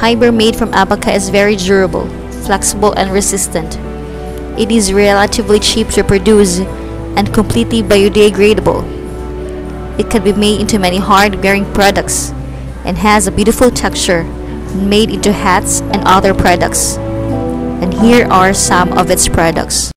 Fiber made from abaca is very durable, flexible, and resistant. It is relatively cheap to produce and completely biodegradable. It can be made into many hard-wearing products and has a beautiful texture made into hats and other products. And here are some of its products.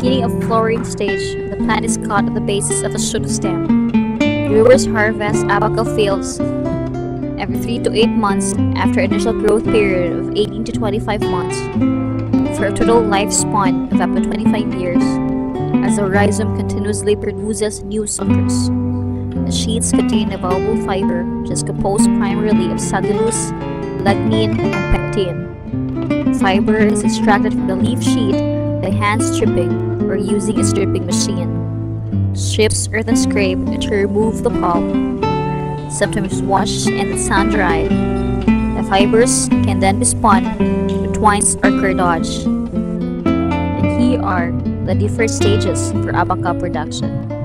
Beginning of flowering stage, the plant is caught at the basis of a shoot stem. Growers harvest abaca fields every 3 to 8 months after initial growth period of 18 to 25 months for a total lifespan of up to 25 years as the rhizome continuously produces new suckers. The sheets contain a valuable fiber which is composed primarily of cellulose, lignin, and pectin. Fiber is extracted from the leaf sheet by hand stripping or using a stripping machine. Strips are then scraped to remove the pulp, sometimes washed and sun dried. The fibers can then be spun with twines or cordage. And here are the different stages for abaca production.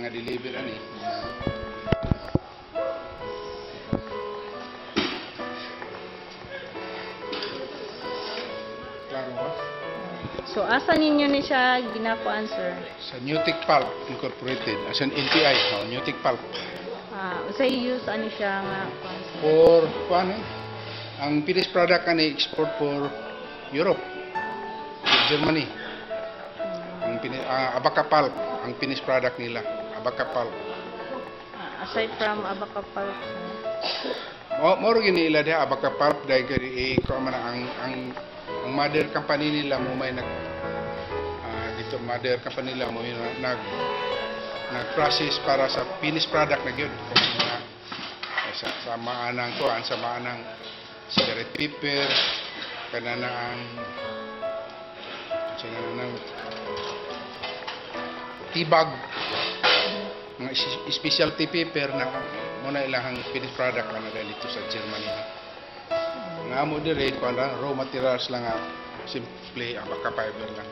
mga deliver ani. So asa ninyo ni siya ginakuan sir? Sa Newtic Pulp Incorporated as an NPI, oh, Newtic Pulp. Ah, usay use ani siya nga? For kuan eh? Ang finished product ani export for Europe. Germany ang, uh, ah, abaka pulp ang finished product nila. Abaca Pulp. Ah, aside from Abacapal. Mo mo gini ila dia Abaca Pulp dahil kay eh, ko man ang ang ang mother company nila mo may nag ah, dito mother company nila mo yung nag nag-process para sa finished product na gyud sa sa maanang kuan sa maanang cigarette paper kana na ang sino na tibag mga specialty paper na muna ilahang finished product na nila dito sa Germany. Nga mo dire kuan ra raw materials lang simple abaka fiber lang